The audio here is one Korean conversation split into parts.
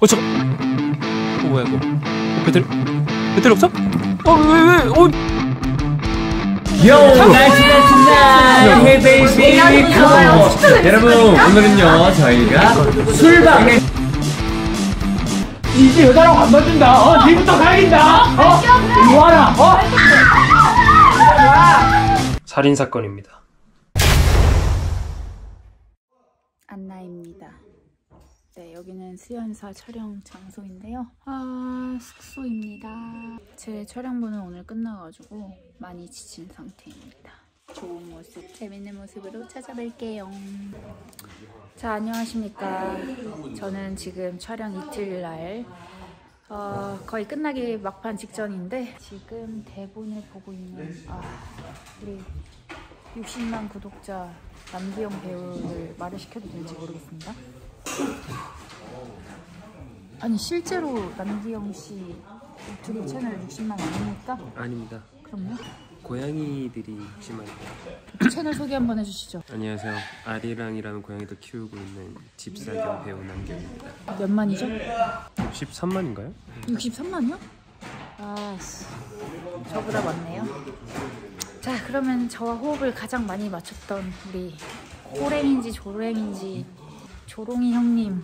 어 저거 어 뭐야 이거 어, 배터리 배터리 없어? 어왜왜 어? 요! 날씨가 해 베이비 컴온! 여러분 오늘은요 저희가 술방에 이제 여자랑 안 맞춘다 어? 지금부터 가야겠다 어? 이리 와라 어? 살인 사건입니다. 네, 여기는 수연사 촬영 장소인데요. 아, 숙소입니다. 제 촬영분은 오늘 끝나가지고 많이 지친 상태입니다. 좋은 모습, 재밌는 모습으로 찾아뵐게요. 자, 안녕하십니까. 저는 지금 촬영 이틀 날 어, 거의 끝나기 막판 직전인데 지금 대본을 보고 있는 아, 우리 60만 구독자 남기영 배우를 말을 시켜도 될지 모르겠습니다. 아니 실제로 남기영 씨 유튜브 채널 60만 아닙니까? 아닙니다. 그럼요. 고양이들이 심한 채널 소개 한번 해주시죠. 안녕하세요. 아리랑이라는 고양이도 키우고 있는 집사 겸 배우 남경입니다. 몇 만이죠? 13만인가요? 63만이요? 아씨 저보다 많네요. 자 그러면 저와 호흡을 가장 많이 맞췄던 우리 호랭인지 조랭인지 조롱이 형님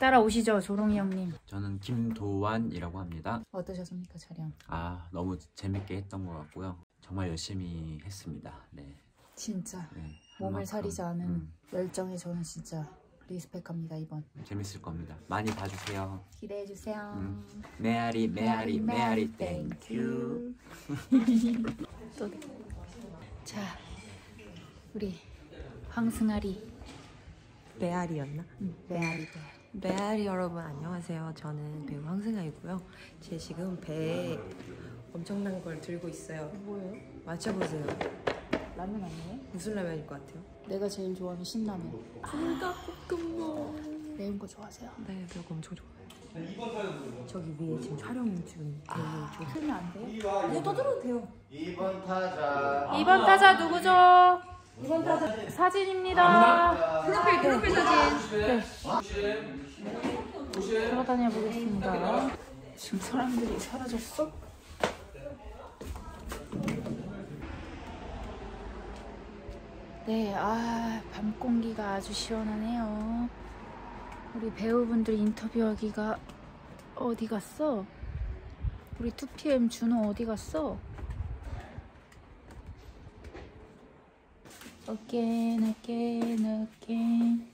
따라오시죠 조롱이 형님 저는 김도환이라고 합니다. 어떠셨습니까 촬영? 아 너무 재밌게 했던 것 같고요. 정말 열심히 했습니다. 네. 진짜 네. 몸을 사리지 않은 음, 열정에 저는 진짜 리스펙합니다 이번 재밌을 겁니다. 많이 봐주세요. 기대해 주세요. 음. 메아리 메아리 메아리 Thank you. 또 네. 자 우리 황승아리 메아리였나? 응, 메아리 메아리 여러분 안녕하세요. 저는 배우 황승아이고요. 제 지금 배에 엄청난 걸 들고 있어요. 뭐예요? 맞춰보세요. 라면 아니에요? 무슨 라면일 것 같아요? 내가 제일 좋아하는 신라면. 불닭볶음면. 매운 거 좋아하세요? 네, 매우 엄청 좋아해요. 저기 위에 지금 촬영 중인 배우 좀 틀면 안 돼요? 이제 떠들어도 돼요. 2번 타자 2번 타자 누구죠? 2번 타자 사진입니다. 프로필 프로필 사진. 네. 돌아다녀 보겠습니다. 지금 사람들이 사라졌어? 네, 아, 밤 공기가 아주 시원하네요. 우리 배우분들 인터뷰하기가 어디 갔어? 우리 2PM 준호 어디 갔어? Again, again, again.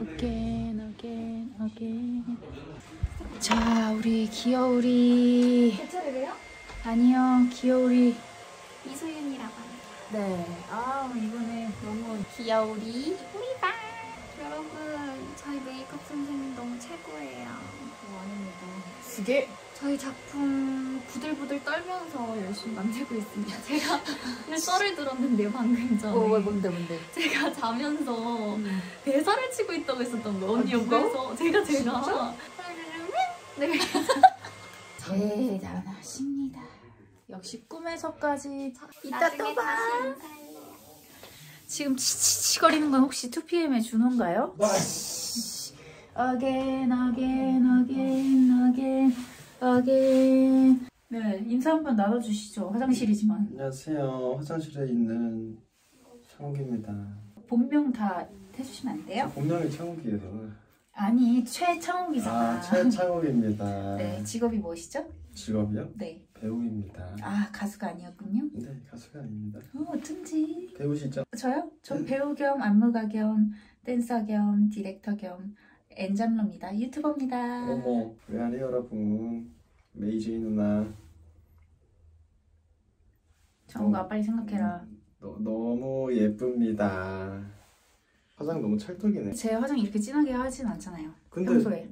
Again, again, again. 자, 우리 귀여우리. 괜찮으세요? 아니요, 귀여우리. 이소윤이라고 합니다. 네. 아, 이번에 너무 귀여우리. 우리 방! 여러분, 저희 메이크업 선생님 너무 최고예요. 아닙니다. 그게 저희 작품 부들부들 떨면서 열심히 만들고 있습니다. 제가 오늘 썰을 들었는데요, 방금 전에. 어, 왜 뭔데, 뭔데? 제가 자면서 음. 대사를 치고 있다고 했었던 거예요. 언니 아? 옆에서. 제가 제가. 네. 대단하십니다. 역시 꿈에서까지 이따 또 봐. 지금 치치치거리는 건 혹시 2PM의 준호인가요? again, again, again, again. 네, 인사 한번 나눠주시죠. 화장실이지만. 안녕하세요 화장실에 있는 창욱입니다 본명 다 해주시면 안 돼요? 본명이 창욱이에요 아니, 최창욱이잖아. 아 최창욱입니다 네, 직업이 무엇이죠? 직업이요? 네. 배우입니다 아, 가수가 아니었군요. 네 가수가 아닙니다 어, 어쩐지. 배우시죠? 저요? 전 네. 배우 겸 안무가 겸 댄서 겸 디렉터 겸 엔잡러입니다. 유튜버입니다. 어머 왜 안 해요 여러분 메이제이 누나 정우가 빨리 생각해라. 너, 너무 예쁩니다 화장 너무 찰떡이네 제 화장 이렇게 진하게 하진 않잖아요. 근데 평소에.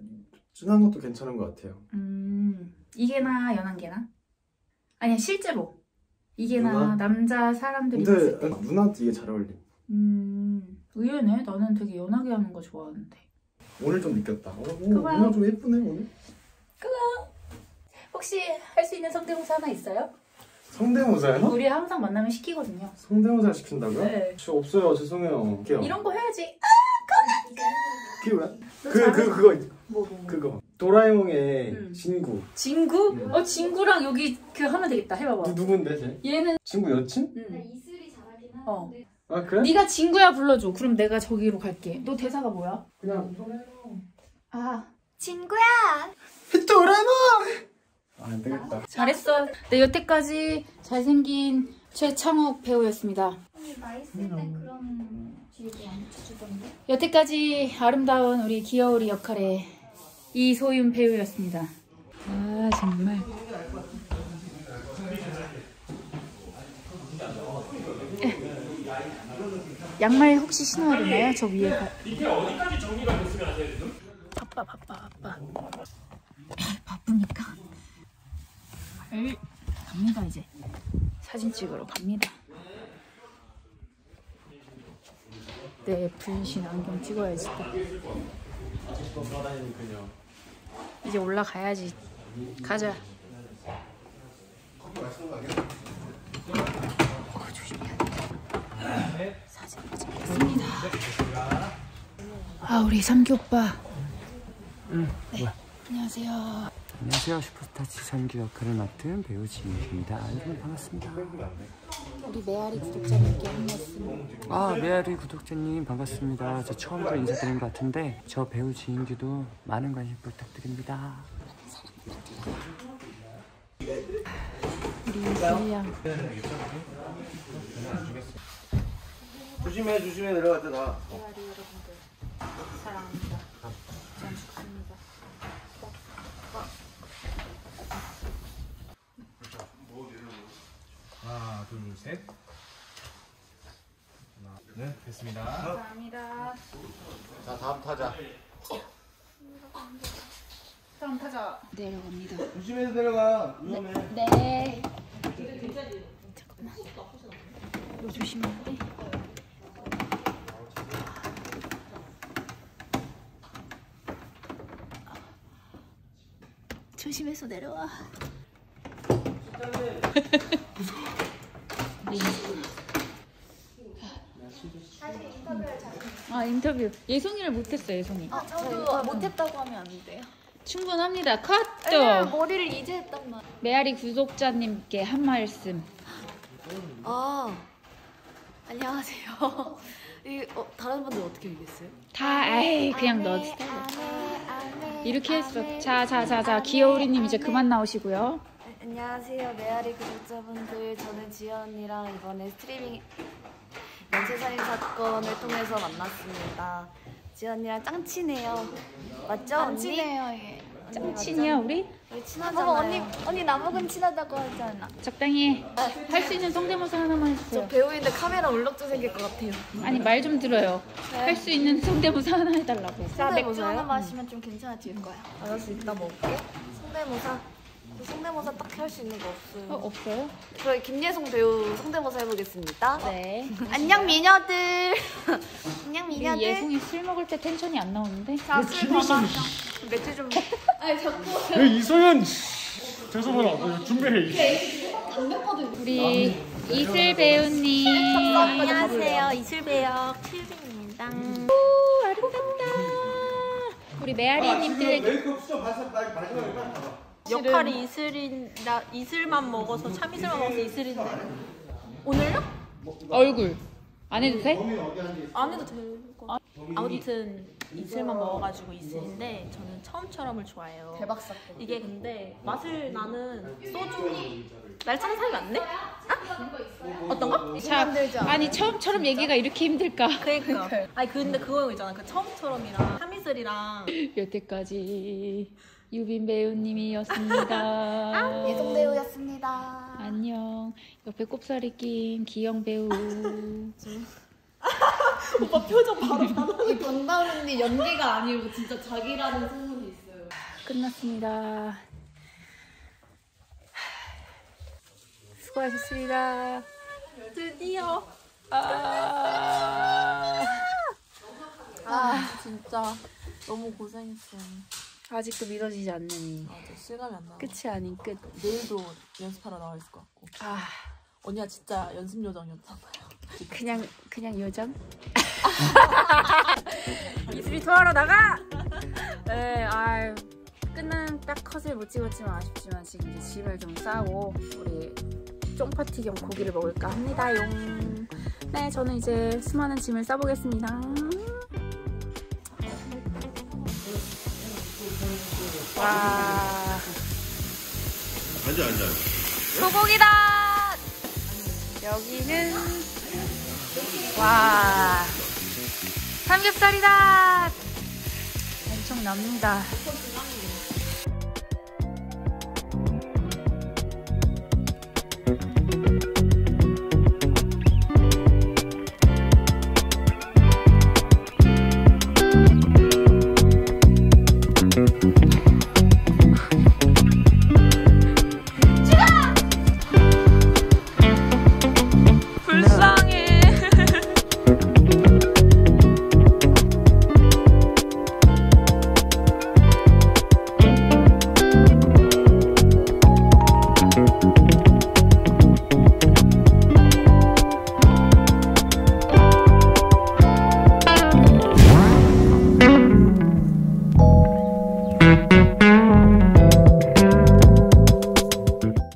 진한 것도 괜찮은 것 같아요 음, 이게 나 연한 게 나? 아니야 실제로 이게 나 누나? 남자 사람들이 봤을 근데 때. 누나한테 이게 잘 어울림 음, 의외네. 나는 되게 연하게 하는 거 좋아하는데. 오늘 좀 느꼈다 어, 오, 고마워. 누나 좀 예쁘네 오늘 혹시 할 수 있는 성대모사 하나 있어요? 성대모사요? 우리 항상 만나면 시키거든요. 성대모사 시킨다고요? 네. 저 없어요 죄송해요 할게요. 이런 거 해야지. 그게 왜? 그그 그거 뭐, 뭐, 뭐. 그거 도라에몽의 응. 친구 친구? 응. 어 친구랑 여기 그 하면 되겠다. 해봐봐. 누, 누군데 쟤? 얘는 친구 여친? 응. 이슬이 잘하긴 어. 하는데 아 그래? 네가 친구야 불러줘. 그럼 내가 저기로 갈게. 너 대사가 뭐야? 그냥 아 친구야 도라에몽 아, 안 되겠다 잘했어. 네 여태까지 잘생긴 최창욱 배우였습니다. 붙여주던데 여태까지 아름다운 우리 귀여우리 역할의 이소윤 배우였습니다. 아 정말. 양말 혹시 신어야 되나요? 저 위에 가. 이게 어디까지 정리가 됐으면 안 돼요 지금? 바빠 바빠 바빠. 바쁘니까. 을 갑니다 이제. 사진 찍으러 갑니다. 내 분신 안경 찍어야지 또. 이제 올라가야지. 가자. 사진 찍겠습니다. 아 우리 삼기 오빠. 네. 안녕하세요. 안녕하세요. 슈퍼스타 지선규 역할을 맡은 배우 지민입니다. 여러분 반갑습니다. 우리 메아리 구독자님께 한 말씀. 아, 메아리 구독자님 반갑습니다. 저 처음으로 인사드린 것 같은데 저 배우 지인규도 많은 관심 부탁드립니다. 우리 이슬양. 조심해 조심해 내려갈 때나 메아리 여러분들 사랑합니다. 전 죽습니다. 하나 둘 셋 하나 네 됐습니다 감사합니다. 자 다음 타자 다음 타자 내려갑니다. 조심해서 내려가 위험해 네. 잠깐만. 너 조심해 조심해서 내려와. 아 인터뷰. 예송이를 못했어 예송이. 아 저도 못했다고 하면 안 돼요. 충분합니다. 또. 머리를 이제 했단 말. 메아리 구독자님께 한 말씀. 아 안녕하세요 이 어, 다른 분들 어떻게 얘기했어요? 다 에이 그냥 너 스타일 이렇게 했어 자자자자 귀여우리님 이제 그만 나오시고요. 안녕하세요. 메아리 구독자분들. 저는 지연 언니랑 이번에 스트리밍 연쇄살인 사건을 통해서 만났습니다. 지연 언니랑 짱친해요. 맞죠 언니? 친해요 예 짱친이야 우리? 우리 친하잖아요 언니 언니 나보고 친하다고 하잖아? 적당히 할 수 있는 성대모사 하나만 저 해주세요. 배우인데 카메라 울렁증 생길 것 같아요. 아니 말 좀 들어요. 할 수 있는 성대모사 하나 해달라고. 자 맥주 하나 마시면 좀 괜찮아질 거야. 알았어 이따 먹을게. 성대모사. 저 성대모사 딱할수 있는 거 없어요. 어 없어요? 저희 김예송 배우 성대모사 해보겠습니다. 네. 안녕 미녀들! 안녕 미녀들! 예송이 술 먹을 때 텐션이 안 나오는데? 자술 봐봐 맥주 좀. 아니 자꾸. 이소연 죄송합니다. 준비해. 우리 이슬 배우님. 안녕하세요. 이슬 배역 칠빈입니다. 아름답다. 우리 메아리님들. 메이크업 수정 마지막에 빨리 가봐. 역할이 이슬이라 이슬만 먹어서 참 이슬만 먹어서 이슬인데. 오늘요? 얼굴 안 해도 돼? 안 해도 될거 아무튼 이슬만 먹어가지고 이슬인데 저는 처음처럼을 좋아해요 대박 사건 이게 근데 맛을 나는 소주 날짜는 사이 맞네? 아? 어떤 거? 자, 아니 처음처럼 얘기가 이렇게 힘들까? 그러니까 아니 근데 그거 있잖아 그 처음처럼이랑 참이슬이랑 여태까지 유빈 배우님이었습니다. 예송 배우였습니다 안녕. 옆에 꼽살이 낀 기영 배우. 오빠 표정 바로 이 반가운 언니 연기가 아니고 진짜 자기라는 소문이 있어요 끝났습니다. 수고하셨습니다. 드디어 아, 아 진짜 너무 고생했어요 아직도 믿어지지 않는 이 맞아 실감이 안 나. 끝이 아닌 끝. 내일도 연습하러 나와 있을 것 같고. 아 언니야 진짜 연습 요정이었나 봐요. 그냥 그냥 요정? 이슬이 토하러 나가! 네, 아 끝은 딱 컷을 못 찍었지만 아쉽지만 지금 이제 짐을 좀 싸고 우리 쫑파티 겸 고기를 먹을까 합니다용. 네, 저는 이제 수많은 짐을 싸보겠습니다. 와. 앉아, 앉아. 소고기다! 여기는, 와. 삼겹살이다! 엄청 납니다.